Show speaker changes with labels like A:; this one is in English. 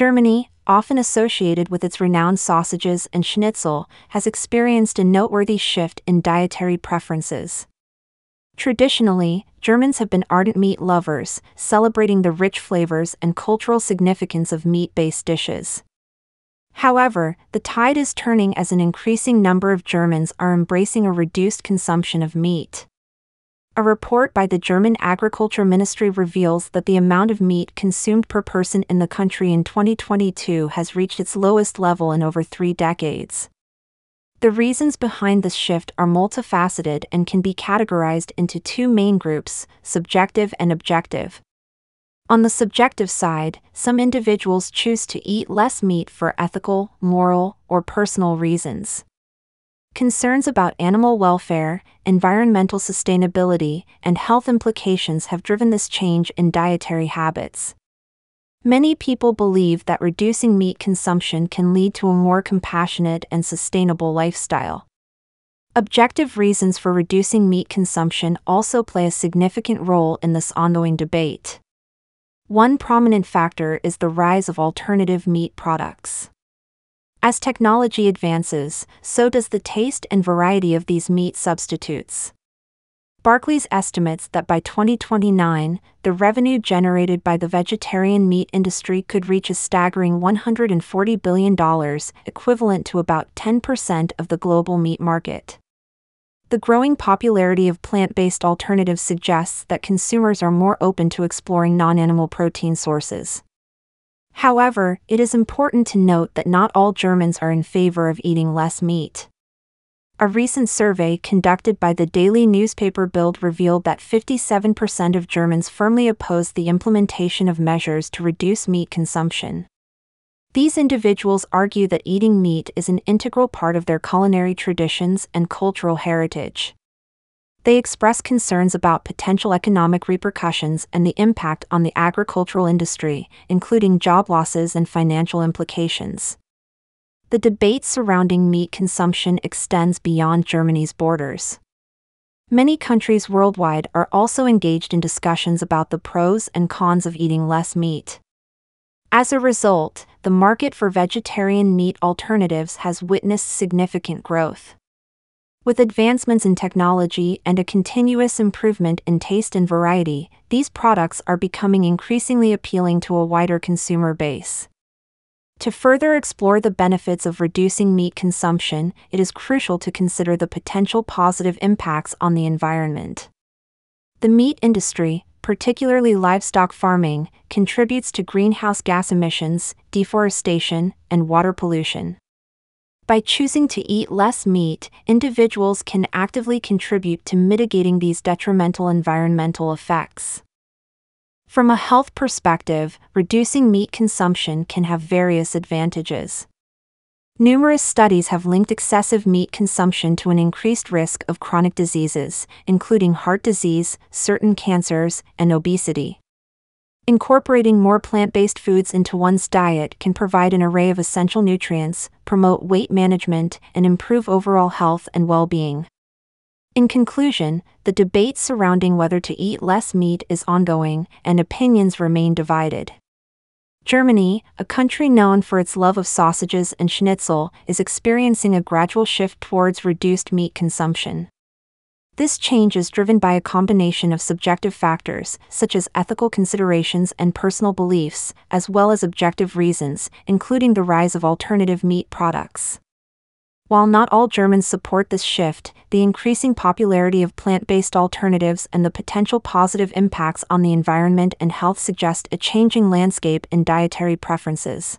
A: Germany, often associated with its renowned sausages and schnitzel, has experienced a noteworthy shift in dietary preferences. Traditionally, Germans have been ardent meat lovers, celebrating the rich flavors and cultural significance of meat based dishes. However, the tide is turning as an increasing number of Germans are embracing a reduced consumption of meat. A report by the German Agriculture Ministry reveals that the amount of meat consumed per person in the country in 2022 has reached its lowest level in over three decades. The reasons behind this shift are multifaceted and can be categorized into two main groups subjective and objective. On the subjective side, some individuals choose to eat less meat for ethical, moral, or personal reasons. Concerns about animal welfare, environmental sustainability, and health implications have driven this change in dietary habits. Many people believe that reducing meat consumption can lead to a more compassionate and sustainable lifestyle. Objective reasons for reducing meat consumption also play a significant role in this ongoing debate. One prominent factor is the rise of alternative meat products. As technology advances, so does the taste and variety of these meat substitutes. Barclays estimates that by 2029, the revenue generated by the vegetarian meat industry could reach a staggering $140 billion, equivalent to about 10% of the global meat market. The growing popularity of plant based alternatives suggests that consumers are more open to exploring non animal protein sources. However, it is important to note that not all Germans are in favor of eating less meat. A recent survey conducted by the daily newspaper Bild revealed that 57% of Germans firmly oppose the implementation of measures to reduce meat consumption. These individuals argue that eating meat is an integral part of their culinary traditions and cultural heritage they express concerns about potential economic repercussions and the impact on the agricultural industry, including job losses and financial implications. The debate surrounding meat consumption extends beyond Germany's borders. Many countries worldwide are also engaged in discussions about the pros and cons of eating less meat. As a result, the market for vegetarian meat alternatives has witnessed significant growth. With advancements in technology and a continuous improvement in taste and variety, these products are becoming increasingly appealing to a wider consumer base. To further explore the benefits of reducing meat consumption, it is crucial to consider the potential positive impacts on the environment. The meat industry, particularly livestock farming, contributes to greenhouse gas emissions, deforestation, and water pollution. By choosing to eat less meat, individuals can actively contribute to mitigating these detrimental environmental effects. From a health perspective, reducing meat consumption can have various advantages. Numerous studies have linked excessive meat consumption to an increased risk of chronic diseases, including heart disease, certain cancers, and obesity. Incorporating more plant based foods into one's diet can provide an array of essential nutrients, promote weight management, and improve overall health and well being. In conclusion, the debate surrounding whether to eat less meat is ongoing, and opinions remain divided. Germany, a country known for its love of sausages and schnitzel, is experiencing a gradual shift towards reduced meat consumption. This change is driven by a combination of subjective factors, such as ethical considerations and personal beliefs, as well as objective reasons, including the rise of alternative meat products. While not all Germans support this shift, the increasing popularity of plant based alternatives and the potential positive impacts on the environment and health suggest a changing landscape in dietary preferences.